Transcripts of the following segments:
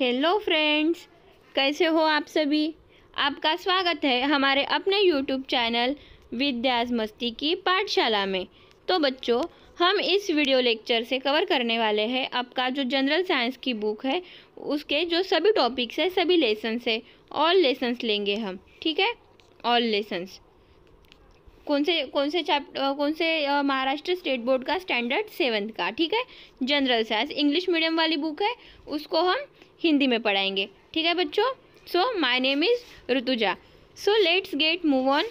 Hello friends कैसे हो आप सभी? आपका स्वागत है हमारे अपने यूट्यूब चैनल विद्यास मस्ती की पाठशाला में। तो बच्चों, हम इस वीडियो लेक्चर से कवर करने वाले हैं आपका जो जनरल साइंस की बुक है, उसके जो सभी टॉपिक्स है, सभी लेसन्स है ऑल लेसन्स लेंगे हम, ठीक है? ऑल लेसन्स कौन से कौन से चैप्टर कौन से महाराष्ट्र स्टेट बोर्ड का स्टैंडर्ड सेवन्थ का, ठीक है? जनरल साइंस इंग्लिश मीडियम वाली बुक है, उसको हम हिंदी में पढ़ाएँगे, ठीक है बच्चों? So my name is Rutuja so let's get move on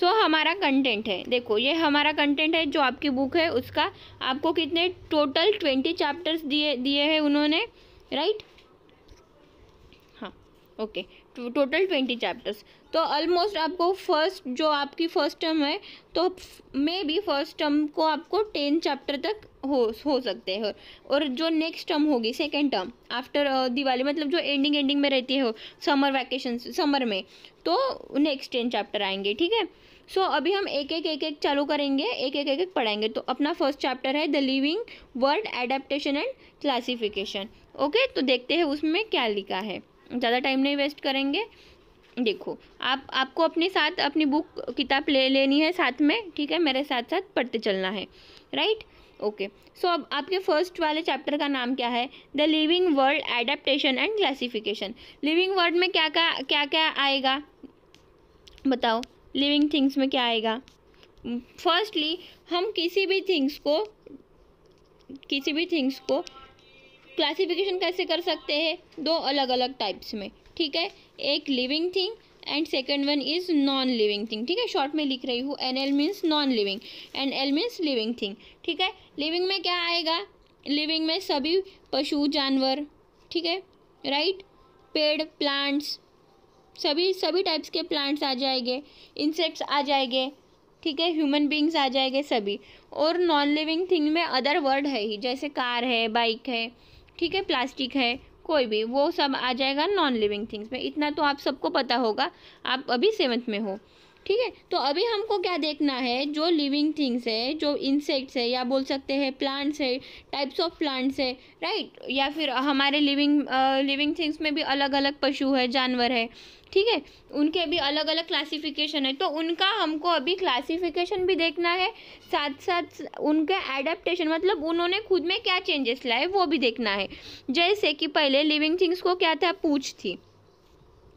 so हमारा कंटेंट है। देखो, ये हमारा कंटेंट है, जो आपकी बुक है, उसका आपको कितने टोटल ट्वेंटी चैप्टर्स दिए दिए हैं उन्होंने राइट हाँ ओके टोटल ट्वेंटी चैप्टर्स। तो ऑलमोस्ट आपको फ़र्स्ट जो आपकी फ़र्स्ट टर्म है तो मे बी फ़र्स्ट टर्म को आपको टेन चैप्टर तक हो हो सकते हैं। और जो नेक्स्ट टर्म होगी सेकेंड टर्म आफ्टर दिवाली मतलब जो एंडिंग एंडिंग में रहती है समर वैकेशन समर में तो नेक्स्ट टेन चैप्टर आएँगे ठीक है? सो so, अभी हम एक एक एक एक चालू करेंगे एक एक एक एक पढ़ाएँगे। तो अपना फ़र्स्ट चैप्टर है the living world adaptation and classification okay तो देखते हैं उसमें क्या लिखा है। ज़्यादा टाइम नहीं वेस्ट करेंगे। देखो, आप, आपको अपने साथ अपनी बुक किताब ले लेनी है साथ में, ठीक है? मेरे साथ साथ पढ़ते चलना है राइट ओके सो अब आपके फ़र्स्ट वाले चैप्टर का नाम क्या है? The living world adaptation and classification living world में क्या क्या क्या क्या आएगा? बताओ लिविंग थिंग्स में क्या आएगा? फर्स्टली हम किसी भी थिंग्स को, किसी भी थिंग्स को क्लासिफिकेशन कैसे कर सकते हैं? दो अलग अलग टाइप्स में, ठीक है? एक living thing and second one is non living thing ठीक है? शॉर्ट में लिख रही हूँ N L means non living and L means living thing ठीक है? लिविंग में क्या आएगा? लिविंग में सभी पशु, जानवर, ठीक है? राइट पेड़ प्लांट्स सभी सभी टाइप्स के प्लांट्स आ जाएँगे इंसेक्ट्स आ जाएँगे, ठीक है? ह्यूमन बींग्स आ जाएँगे सभी। और नॉन लिविंग थिंग में अदर वर्ड है ही, जैसे कार है बाइक है ठीक है, प्लास्टिक है, कोई भी, वो सब आ जाएगा नॉन लिविंग थिंग्स में। इतना तो आप सबको पता होगा, आप अभी सेवन्थ में हो। ठीक है? तो अभी हमको क्या देखना है? जो लिविंग थिंग्स है, जो इंसेक्ट्स है, या बोल सकते हैं प्लांट्स है टाइप्स ऑफ़ प्लांट्स है राइट या फिर हमारे लिविंग लिविंग थिंग्स में भी अलग अलग पशु है, जानवर है, ठीक है? उनके भी अलग अलग क्लासिफिकेशन है तो उनका हमको अभी क्लासिफिकेशन भी देखना है साथ साथ उनके एडेप्टेशन मतलब उन्होंने खुद में क्या चेंजेस लाए, वो भी देखना है। जैसे कि पहले लिविंग थिंग्स को क्या था? पूछ थी,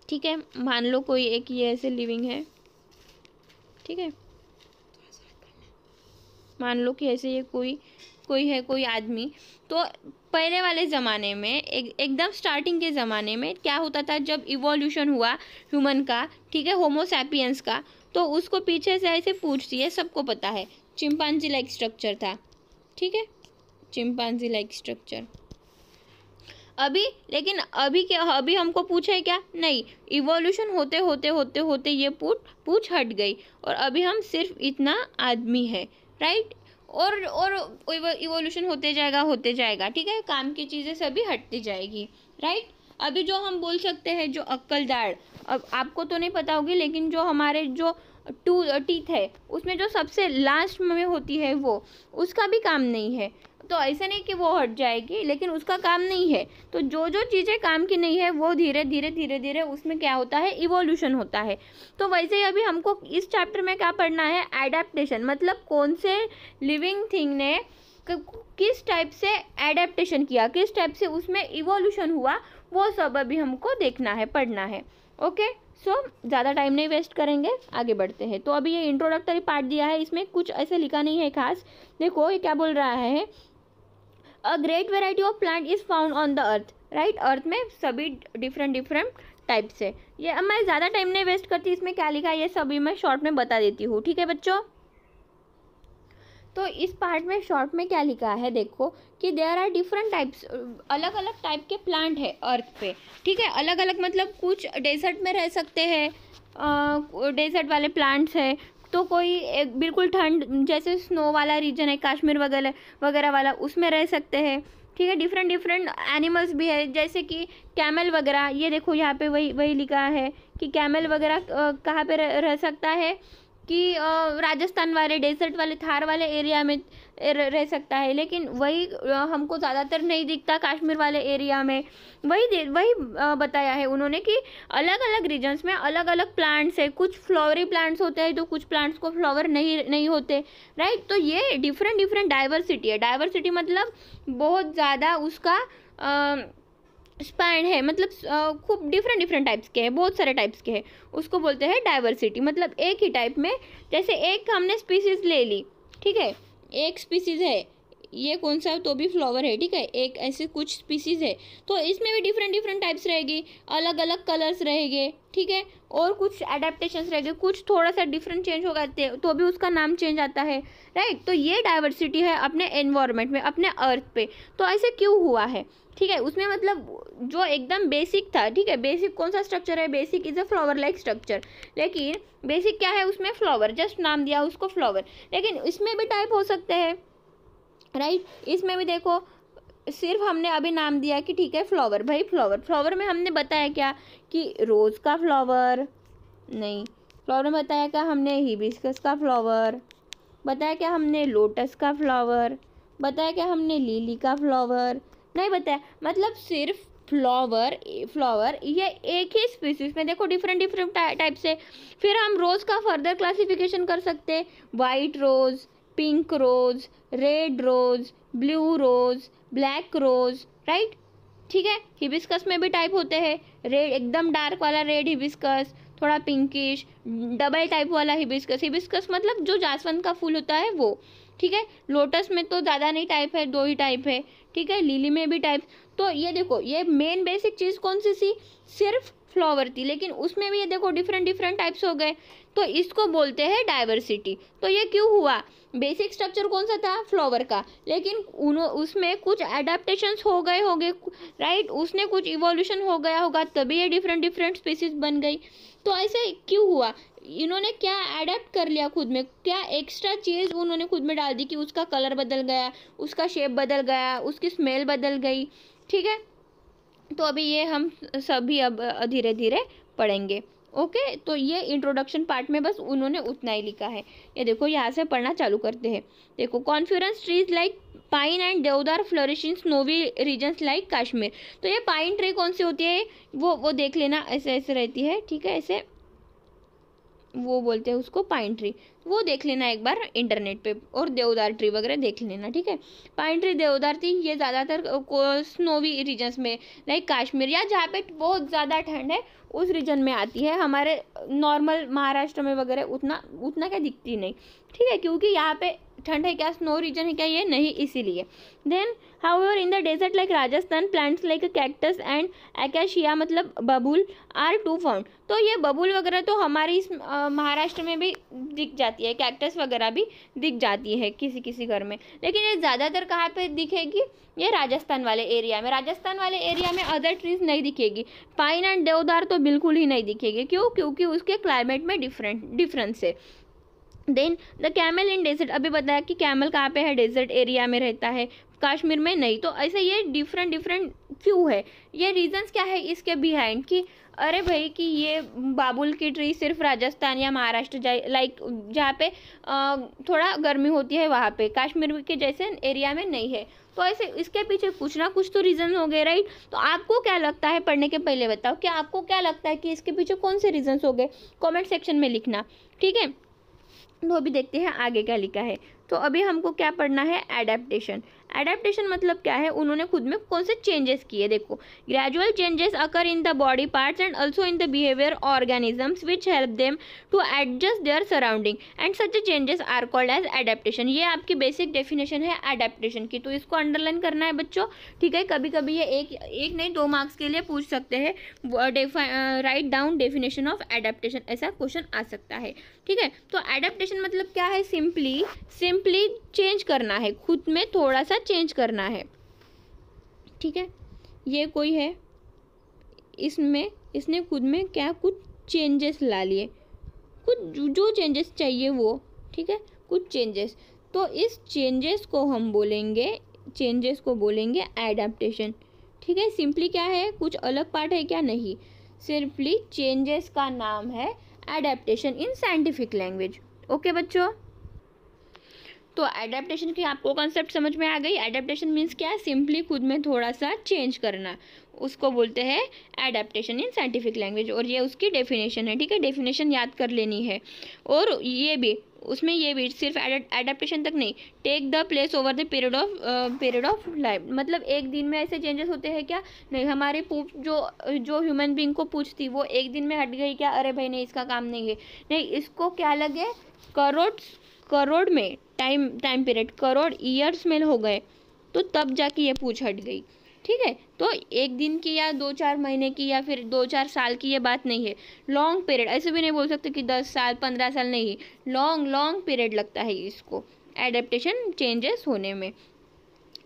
ठीक है? मान लो कोई एक ये ऐसे लिविंग है। ठीक है? मान लो कि ऐसे ये कोई कोई है, कोई आदमी। तो पहले वाले ज़माने में, एक, एकदम स्टार्टिंग के ज़माने में क्या होता था, जब इवोल्यूशन हुआ ह्यूमन का, ठीक है होमोसैपियंस का तो उसको पीछे से ऐसे पूछती है, सबको पता है। चिंपांजी लाइक स्ट्रक्चर था, ठीक है? चिंपांजी लाइक स्ट्रक्चर अभी, लेकिन अभी क्या, अभी हमको पूछे क्या? नहीं। इवोल्यूशन होते होते होते होते ये पूछ पूछ हट गई। और अभी हम सिर्फ़ इतना आदमी है राइट और और इवोल्यूशन होते जाएगा होते जाएगा, ठीक है? काम की चीज़ें सभी हटती जाएगी राइट अभी जो हम बोल सकते हैं, जो अक्कल दाढ़ अब आपको तो नहीं पता होगी, लेकिन जो हमारे जो टू टीथ है, उसमें जो सबसे लास्ट में होती है वो, उसका भी काम नहीं है। तो ऐसे नहीं कि वो हट जाएगी, लेकिन उसका काम नहीं है। तो जो जो चीज़ें काम की नहीं है, वो धीरे धीरे धीरे धीरे उसमें क्या होता है? इवोल्यूशन होता है। तो वैसे ही अभी हमको इस चैप्टर में क्या पढ़ना है? एडेप्टेशन मतलब कौन से लिविंग थिंग ने किस टाइप से एडेप्टेशन किया? किस टाइप से उसमें इवोल्यूशन हुआ? वो सब अभी हमको देखना है, पढ़ना है। ओके सो ज़्यादा टाइम नहीं वेस्ट करेंगे, आगे बढ़ते हैं। तो अभी ये इंट्रोडक्टरी पार्ट दिया है, इसमें कुछ ऐसे लिखा नहीं है खास। देखो, ये क्या बोल रहा है? A great variety of plant is found on the earth right earth में सभी डिफरेंट डिफरेंट टाइप से ये अब मैं ज़्यादा टाइम नहीं वेस्ट करती, इसमें क्या लिखा है? ये सभी मैं शॉर्ट में बता देती हूँ, ठीक है बच्चों? तो इस पार्ट में शॉर्ट में क्या लिखा है? देखो कि देयर आर डिफरेंट टाइप्स अलग अलग टाइप के प्लांट है अर्थ पे, ठीक है? अलग अलग मतलब कुछ डेजर्ट में रह सकते हैं डेजर्ट वाले प्लांट्स है तो कोई एक बिल्कुल ठंड जैसे स्नो वाला रीजन है कश्मीर वगैरह वगैरह वाला उसमें रह सकते हैं। ठीक है डिफरेंट डिफरेंट एनिमल्स भी है जैसे कि कैमल वगैरह ये देखो यहाँ पे वही वही लिखा है कि कैमल वगैरह कहाँ पे रह, सकता है कि राजस्थान वाले डेजर्ट वाले थार वाले एरिया में रह सकता है। लेकिन वही हमको ज़्यादातर नहीं दिखता कश्मीर वाले एरिया में। वही वही बताया है उन्होंने कि अलग अलग रीजन्स में अलग अलग प्लांट्स है। कुछ फ्लावरी प्लांट्स होते हैं तो कुछ प्लांट्स को फ्लावर नहीं नहीं होते। राइट तो ये डिफरेंट डिफरेंट डाइवर्सिटी है। डाइवर्सिटी मतलब बहुत ज़्यादा उसका स्पैंड है। मतलब खूब डिफरेंट डिफरेंट टाइप्स के हैं। बहुत सारे टाइप्स के हैं। उसको बोलते हैं डाइवर्सिटी मतलब एक ही टाइप में, जैसे एक हमने स्पीसीज ले ली, ठीक है? एक स्पीसीज है। ये कौन सा तो भी फ्लावर है, ठीक है? एक ऐसे कुछ स्पीसीज है। तो इसमें भी डिफरेंट डिफरेंट टाइप्स रहेगी। अलग अलग कलर्स रहेंगे, ठीक है? और कुछ एडेप्टेशंस रहेंगे। कुछ थोड़ा सा डिफरेंट चेंज होगा तो भी उसका नाम चेंज आता है राइट तो ये डाइवर्सिटी है अपने एनवायरमेंट में, अपने अर्थ पे। तो ऐसे क्यों हुआ है? ठीक है, उसमें मतलब जो एकदम बेसिक था, ठीक है? बेसिक कौन सा स्ट्रक्चर है? Basic is a flower like structure लेकिन बेसिक क्या है उसमें? फ्लावर जस्ट नाम दिया उसको फ्लावर लेकिन इसमें भी टाइप हो सकते हैं। राइट? इसमें भी देखो, सिर्फ़ हमने अभी नाम दिया कि ठीक है, फ्लावर। भाई, फ्लावर। फ्लावर में हमने बताया क्या कि रोज़ का फ्लावर? नहीं। फ्लावर में बताया क्या हमने हिबिस्कस का फ्लावर? बताया क्या हमने लोटस का फ्लावर? बताया क्या हमने लिली का फ्लावर? नहीं बताया। मतलब सिर्फ़ फ्लावर फ्लावर, ये एक ही स्पीसीज में देखो डिफरेंट डिफरेंट टाइप से। फिर हम रोज़ का फर्दर क्लासिफिकेशन कर सकते हैं। White rose pink rose red rose blue rose black rose right ठीक है? हिबिस्कस में भी टाइप होते हैं। रेड एकदम डार्क वाला रेड हिबिस्कस थोड़ा पिंकिश डबल टाइप वाला हिबिस्कस हिबिस्कस मतलब जो जासवंत का फूल होता है वो। ठीक है? लोटस में तो ज़्यादा नहीं टाइप है, दो ही टाइप है। ठीक है? लिली में भी टाइप तो ये देखो, ये मेन बेसिक चीज़ कौन सी सी? सिर्फ़ फ्लावर थी, लेकिन उसमें भी ये देखो डिफरेंट डिफरेंट टाइप्स हो गए। तो इसको बोलते हैं डाइवर्सिटी तो ये क्यों हुआ? बेसिक स्ट्रक्चर कौन सा था? फ्लावर का। लेकिन उसमें कुछ एडाप्टेशंस हो गए होंगे राइट उसने कुछ इवोल्यूशन हो गया होगा, तभी ये डिफरेंट डिफरेंट स्पीसीज बन गई। तो ऐसे क्यों हुआ? इन्होंने क्या अडेप्ट कर लिया खुद में? क्या एक्स्ट्रा चीज़ उन्होंने खुद में डाल दी कि उसका कलर बदल गया, उसका शेप बदल गया, उसकी स्मेल बदल गई? ठीक है? तो अभी ये हम सभी अब धीरे धीरे पढ़ेंगे। ओके? तो ये इंट्रोडक्शन पार्ट में बस उन्होंने उतना ही लिखा है। ये देखो, यहाँ से पढ़ना चालू करते हैं। देखो coniferous trees like pine and deodar flourish in snowy regions like Kashmir तो ये पाइन ट्री कौन सी होती है? वो वो देख लेना, ऐसे ऐसे रहती है, ठीक है, ऐसे। वो बोलते हैं उसको पाइन ट्री वो देख लेना एक बार इंटरनेट पे और देवदार ट्री वगैरह देख लेना, ठीक है? पाइन ट्री देवदार ट्री ये ज़्यादातर स्नोवी रीजन्स में लाइक कश्मीर या जहाँ पे बहुत ज़्यादा ठंड है, उस रीजन में आती है। हमारे नॉर्मल महाराष्ट्र में वगैरह उतना उतना क्या दिखती नहीं, ठीक है? क्योंकि यहाँ पे ठंड है क्या? स्नो रीजन है क्या ये? नहीं, इसीलिए। Then however in the desert like Rajasthan plants like cactus and acacia मतलब बबुल आर टू फाउंड तो ये बबुल वगैरह तो हमारी इस महाराष्ट्र में भी दिख जाती है। कैक्टस वगैरह भी दिख जाती है किसी किसी घर में। लेकिन ये ज़्यादातर कहाँ पे दिखेगी? ये राजस्थान वाले एरिया में। राजस्थान वाले एरिया में अदर ट्रीज नहीं दिखेगी। पाइन एंड देवदार तो बिल्कुल ही नहीं दिखेगी। क्यों? क्योंकि उसके क्लाइमेट में डिफरेंट डिफरेंस है। Then the camel in desert अभी बताया कि कैमल कहाँ पे है? डेजर्ट एरिया में रहता है, कश्मीर में नहीं। तो ऐसे ये डिफरेंट डिफरेंट क्यों है। ये रीजंस क्या है? इसके बिहाइंड कि अरे भाई कि ये बाबुल की ट्री सिर्फ़ राजस्थान या महाराष्ट्र जाए लाइक जहाँ पे थोड़ा गर्मी होती है वहाँ पे, कश्मीर के जैसे एरिया में नहीं है। तो ऐसे इसके पीछे कुछ ना कुछ तो रीज़न हो गए राइट तो आपको क्या लगता है? पढ़ने के पहले बताओ कि आपको क्या लगता है कि इसके पीछे कौन से रीज़न्स हो गए? कमेंट सेक्शन में लिखना, ठीक है? तो भी देखते हैं आगे क्या लिखा है। तो अभी हमको क्या पढ़ना है? एडेप्टेशन एडेप्टेशन मतलब क्या है? उन्होंने खुद में कौन से चेंजेस किए? देखो gradual changes occur in the body parts and also in the behaviour organisms which help them to adjust their surrounding and such changes are called as adaptation ये आपकी बेसिक डेफिनेशन है एडेप्टेशन की। तो इसको underline करना है बच्चों। ठीक है? कभी कभी ये एक एक नहीं, दो मार्क्स के लिए पूछ सकते हैं। Write down definition of adaptation ऐसा क्वेश्चन आ सकता है। ठीक है? तो एडेप्टेशन मतलब क्या है? सिंपली सिंपली चेंज करना है। खुद में थोड़ा सा चेंज करना है। ठीक है? ये कोई है। इसमें, इसने खुद में क्या कुछ चेंजेस ला लिए? कुछ जो चेंजेस चाहिए वो, ठीक है? कुछ चेंजेस तो इस चेंजेस को हम बोलेंगे चेंजेस को बोलेंगे एडाप्टेशन ठीक है? सिंपली क्या है? कुछ अलग पार्ट है क्या? नहीं। सिंपली चेंजेस का नाम है adaptation in scientific language okay बच्चों? तो एडेप्टेशन की आपको कॉन्सेप्ट समझ में आ गई। एडेप्टेशन मीन्स क्या? है सिंपली खुद में थोड़ा सा चेंज करना। उसको बोलते हैं एडेप्टेशन इन साइंटिफिक लैंग्वेज और ये उसकी डेफिनेशन है, ठीक है? डेफिनेशन याद कर लेनी है। और ये भी, उसमें ये भी सिर्फ़ एडेप्टेशन तक नहीं। Take the place over the period of period of life मतलब एक दिन में ऐसे चेंजेस होते हैं क्या? नहीं, हमारे पूछ जो जो ह्यूमन बींग को पूछती वो एक दिन में हट गई क्या? अरे भाई, नहीं, इसका काम नहीं है। नहीं, इसको क्या लगे? करोड़ करोड़ में time time period crore years में हो गए तो तब जाके ये पूछ हट गई। ठीक है? तो एक दिन की या दो चार महीने की या फिर दो चार साल की ये बात नहीं है। लॉन्ग पीरियड ऐसे भी नहीं बोल सकते कि दस साल, पंद्रह साल नहीं। लॉन्ग लॉन्ग पीरियड लगता है इसको। एडेप्टेशन चेंजेस होने में।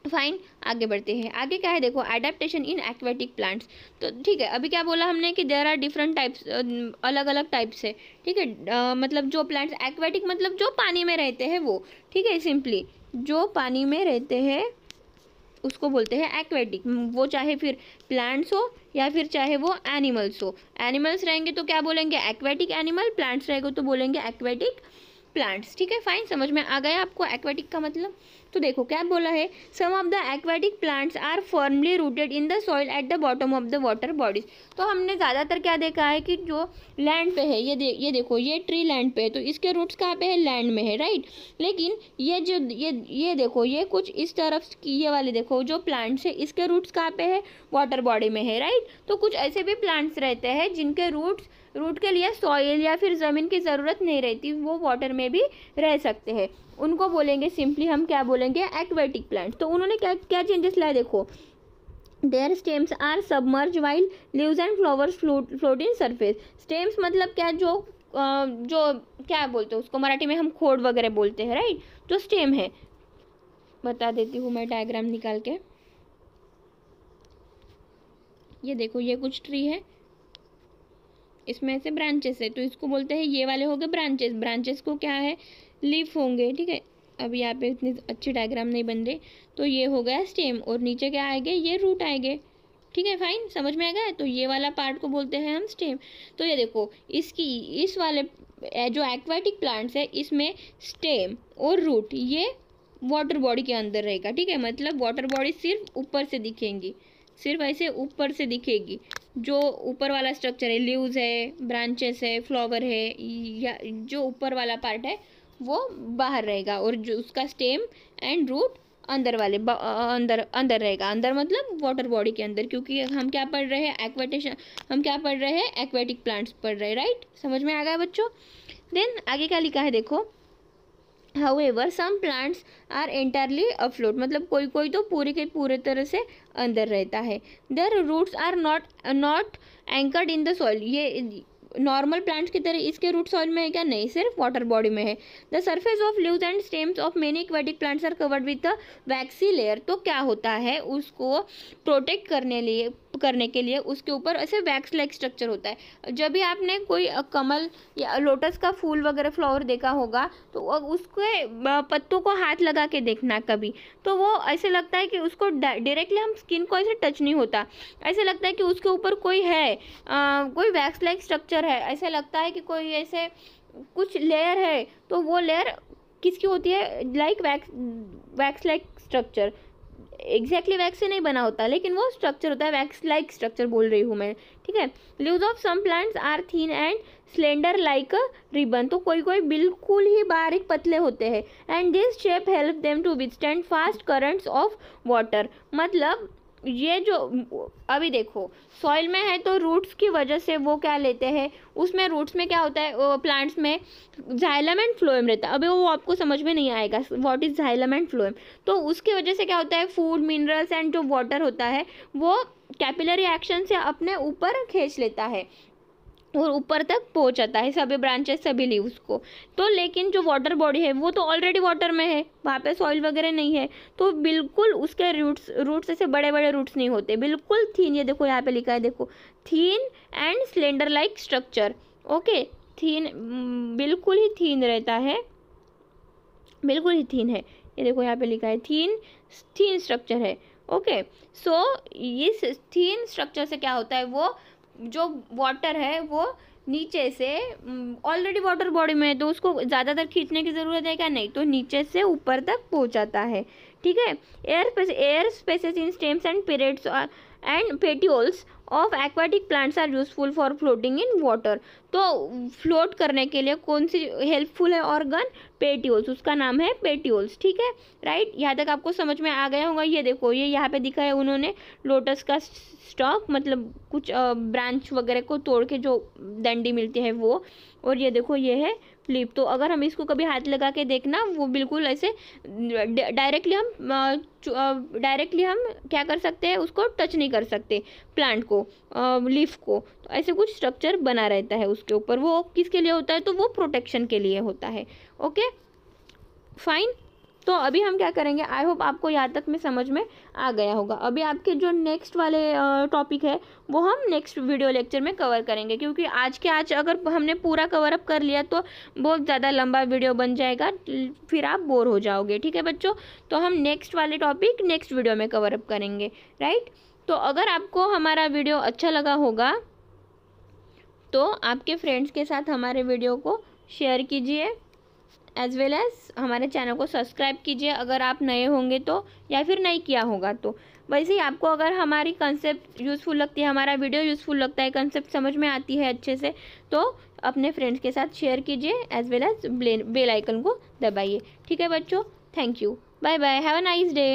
फाइन, आगे बढ़ते हैं। आगे क्या है? देखो एडेप्टेशन इन एक्वेटिक प्लांट्स तो ठीक है, अभी क्या बोला हमने कि देर आर डिफरेंट टाइप्स अलग अलग टाइप्स है। ठीक है मतलब जो प्लांट्स एक्वेटिक मतलब जो पानी में रहते हैं वो। ठीक है सिंपली जो पानी में रहते हैं, उसको बोलते हैं एक्वेटिक वो चाहे फिर प्लांट्स हो, या फिर चाहे वो एनिमल्स हो। एनिमल्स रहेंगे तो क्या बोलेंगे? एक्वेटिक एनिमल प्लांट्स रहेंगे तो बोलेंगे एक्वेटिक प्लांट्स ठीक है फाइन समझ में आ गया आपको एक्वेटिक का मतलब? तो देखो क्या बोला है? Some of the aquatic plants are formerly rooted in the soil at the bottom of the water bodies तो हमने ज़्यादातर क्या देखा है कि जो लैंड पे है ये दे, ये देखो ये ट्री लैंड पे है तो इसके रूट्स कहाँ पे है? लैंड में है राइट लेकिन ये जो ये ये देखो ये कुछ इस तरफ़ की ये वाले देखो जो प्लांट्स है इसके रूट्स कहाँ पे है? वाटर बॉडी में है राइट तो कुछ ऐसे भी प्लांट्स रहते हैं जिनके रूट्स रूट के लिए सॉइल या फिर ज़मीन की ज़रूरत नहीं रहती वो वाटर में भी रह सकते हैं। उनको बोलेंगे सिंपली हम क्या बोलेंगे? एक्वेटिक प्लांट तो उन्होंने क्या क्या चेंजेस लाए देखो? Their stems are submerge while leaves and flowers float in surface stems मतलब क्या? जो जो, क्या बोलते हैं उसको? मराठी में हम खोड वगैरह बोलते हैं राइट जो स्टेम है। बता देती हूँ मैं डायग्राम निकाल के। ये देखो, ये कुछ ट्री है। इसमें से ब्रांचेस है। तो इसको बोलते हैं, ये वाले हो गए ब्रांचेस ब्रांचेस को क्या है? लीफ होंगे, ठीक है? अब यहाँ पे इतनी अच्छी डायग्राम नहीं बन रहे। तो ये हो गया स्टेम और नीचे क्या आएँगे? ये रूट आएँगे। ठीक है फाइन समझ में आ गया? तो ये वाला पार्ट को बोलते हैं हम स्टेम तो ये देखो, इसकी, इस वाले जो एक्वाटिक प्लांट्स है, इसमें स्टेम और रूट ये वाटर बॉडी के अंदर रहेगा। ठीक है मतलब वाटर बॉडी सिर्फ़ ऊपर से दिखेंगी। सिर्फ़ ऐसे ऊपर से दिखेगी। जो ऊपर वाला स्ट्रक्चर है लीव्स है ब्रांचेस है फ्लावर है, या, जो ऊपर वाला पार्ट है वो बाहर रहेगा और जो उसका स्टेम एंड रूट अंदर वाले अंदर अंदर रहेगा। अंदर मतलब वाटर बॉडी के अंदर, क्योंकि हम क्या पढ़ रहे हैं? एक्वेटेशन हम क्या पढ़ रहे हैं? एक्वेटिक प्लांट्स पढ़ रहे हैं राइट समझ में आ गया बच्चों? देन आगे क्या लिखा है देखो। However some plants are entirely afloat मतलब कोई कोई तो पूरे के पूरे तरह से अंदर रहता है। There roots are not not anchored in the soil ये नॉर्मल प्लांट्स की तरह इसके रूट सॉइल में है क्या? नहीं, सिर्फ़ वाटर बॉडी में है। The surface of leaves and stems of many aquatic plants are covered with the waxy layer तो क्या होता है उसको प्रोटेक्ट करने लिए करने के लिए उसके ऊपर ऐसे वैक्स लाइक स्ट्रक्चर होता है। जब भी आपने कोई कमल या लोटस का फूल वगैरह फ्लावर देखा होगा तो उसके पत्तों को हाथ लगा के देखना कभी। तो वो ऐसे लगता है कि उसको डायरेक्टली हम स्किन को ऐसे टच नहीं होता। ऐसे लगता है कि उसके ऊपर कोई है आ, कोई वैक्स लाइक स्ट्रक्चर है। ऐसे लगता है कि कोई ऐसे कुछ लेयर है तो वो लेयर किसकी होती है? Like wax wax like structure exactly wax से नहीं बना होता, लेकिन वो स्ट्रक्चर होता है वैक्स लाइक स्ट्रक्चर बोल रही हूँ मैं, ठीक है? Leaves of some plants are thin and slender like ribbon तो कोई कोई बिल्कुल ही बारीक पतले होते हैं and this shape help them to withstand fast currents of water मतलब ये जो, अभी देखो सॉइल में है तो रूट्स की वजह से वो क्या लेते हैं? उसमें रूट्स में क्या होता है? प्लांट्स में जाइलम एंड फ्लोएम रहता है। अभी वो आपको समझ में नहीं आएगा what is xylem and phloem तो उसकी वजह से क्या होता है? फ़ूड मिनरल्स एंड जो वाटर होता है, वो कैपिलरी एक्शन से अपने ऊपर खींच लेता है। और ऊपर तक पहुँच जाता है, सभी ब्रांचेस सभी लीव्स को। तो लेकिन जो वाटर बॉडी है, वो तो ऑलरेडी वाटर में है, वहाँ पे सॉइल वगैरह नहीं है। तो बिल्कुल उसके रूट्स रूट्स ऐसे बड़े बड़े रूट्स नहीं होते। बिल्कुल थीन ये देखो यहाँ पे लिखा है, देखो। Thin and cylinder like structure okay thin बिल्कुल ही थीन रहता है। बिल्कुल ही थीन है। ये देखो यहाँ पे लिखा है थीन थीन स्ट्रक्चर है ओके सो इस थीन स्ट्रक्चर से क्या होता है, वो जो वाटर है वो नीचे से ऑलरेडी वाटर बॉडी में है तो उसको ज़्यादातर खींचने की ज़रूरत है क्या? नहीं तो नीचे से ऊपर तक पहुँचाता है। ठीक है? Air air spaces in stems and periods and petioles of aquatic plants are useful for floating in water तो फ्लोट करने के लिए कौन सी हेल्पफुल है ऑर्गन पेटियोल्स उसका नाम है पेटियोल्स ठीक है? राइट यहाँ तक आपको समझ में आ गया होगा। ये देखो, ये यहाँ पे दिखा है उन्होंने लोटस का स्टॉक मतलब कुछ ब्रांच वगैरह को तोड़ के जो डंडी मिलती है वो, और ये देखो, ये है फ्लिप तो अगर हम इसको कभी हाथ लगा के देखना, वो बिल्कुल ऐसे डायरेक्टली हम डायरेक्टली हम क्या कर सकते हैं, उसको टच नहीं कर सकते प्लांट को लीफ को। तो ऐसे कुछ स्ट्रक्चर बना रहता है उसके ऊपर। वो किसके लिए होता है? तो वो प्रोटेक्शन के लिए होता है। ओके फाइन तो अभी हम क्या करेंगे? आई होप आपको यहाँ तक में समझ में आ गया होगा। अभी आपके जो नेक्स्ट वाले टॉपिक है, वो हम नेक्स्ट वीडियो लेक्चर में कवर करेंगे, क्योंकि आज के आज अगर हमने पूरा कवर अप कर लिया तो बहुत ज़्यादा लंबा वीडियो बन जाएगा, फिर आप बोर हो जाओगे। ठीक है बच्चों? तो हम नेक्स्ट वाले टॉपिक नेक्स्ट वीडियो में कवर अप करेंगे राइट तो अगर आपको हमारा वीडियो अच्छा लगा होगा तो आपके फ्रेंड्स के साथ हमारे वीडियो को शेयर कीजिए। एज वेल एज़ हमारे चैनल को सब्सक्राइब कीजिए, अगर आप नए होंगे तो या फिर नहीं किया होगा तो। वैसे ही आपको अगर हमारी कंसेप्ट यूज़फुल लगती है, हमारा वीडियो यूज़फुल लगता है कंसेप्ट समझ में आती है अच्छे से तो अपने फ्रेंड्स के साथ शेयर कीजिए as well as bell icon को दबाइए। ठीक है बच्चों? Thank you bye bye have a nice day